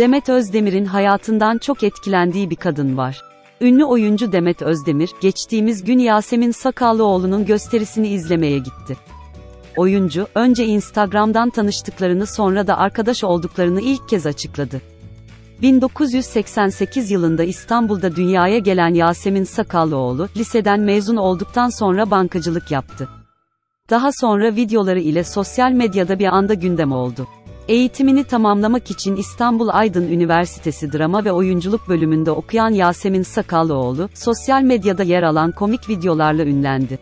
Demet Özdemir'in hayatından çok etkilendiği bir kadın var. Ünlü oyuncu Demet Özdemir, geçtiğimiz gün Yasemin Sakallıoğlu'nun gösterisini izlemeye gitti. Oyuncu, önce Instagram'dan tanıştıklarını sonra da arkadaş olduklarını ilk kez açıkladı. 1988 yılında İstanbul'da dünyaya gelen Yasemin Sakallıoğlu, liseden mezun olduktan sonra bankacılık yaptı. Daha sonra videoları ile sosyal medyada bir anda gündem oldu. Eğitimini tamamlamak için İstanbul Aydın Üniversitesi Drama ve Oyunculuk bölümünde okuyan Yasemin Sakallıoğlu, sosyal medyada yer alan komik videolarla ünlendi.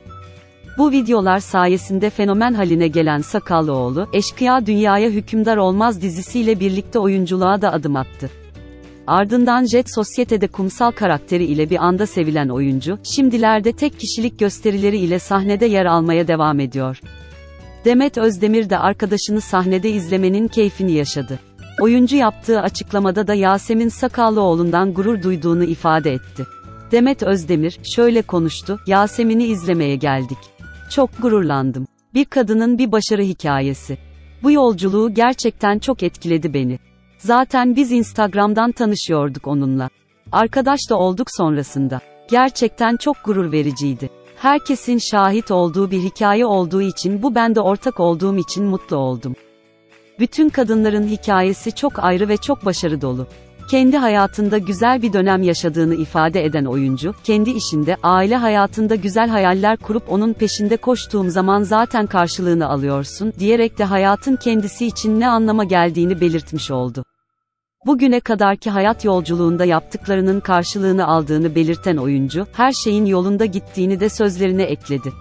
Bu videolar sayesinde fenomen haline gelen Sakallıoğlu, Eşkıya Dünyaya Hükümdar Olmaz dizisiyle birlikte oyunculuğa da adım attı. Ardından Jet Sosyete'de kumsal karakteri ile bir anda sevilen oyuncu, şimdilerde tek kişilik gösterileri ile sahnede yer almaya devam ediyor. Demet Özdemir de arkadaşını sahnede izlemenin keyfini yaşadı. Oyuncu yaptığı açıklamada da Yasemin Sakallıoğlu'ndan gurur duyduğunu ifade etti. Demet Özdemir, şöyle konuştu, Yasemin'i izlemeye geldik. Çok gururlandım. Bir kadının bir başarı hikayesi. Bu yolculuğu gerçekten çok etkiledi beni. Zaten biz Instagram'dan tanışıyorduk onunla. Arkadaş da olduk sonrasında. Gerçekten çok gurur vericiydi. Herkesin şahit olduğu bir hikaye olduğu için bu bende ortak olduğum için mutlu oldum. Bütün kadınların hikayesi çok ayrı ve çok başarı dolu. Kendi hayatında güzel bir dönem yaşadığını ifade eden oyuncu, kendi işinde, aile hayatında güzel hayaller kurup onun peşinde koştuğum zaman zaten karşılığını alıyorsun, diyerek de hayatın kendisi için ne anlama geldiğini belirtmiş oldu. Bugüne kadarki hayat yolculuğunda yaptıklarının karşılığını aldığını belirten oyuncu, her şeyin yolunda gittiğini de sözlerine ekledi.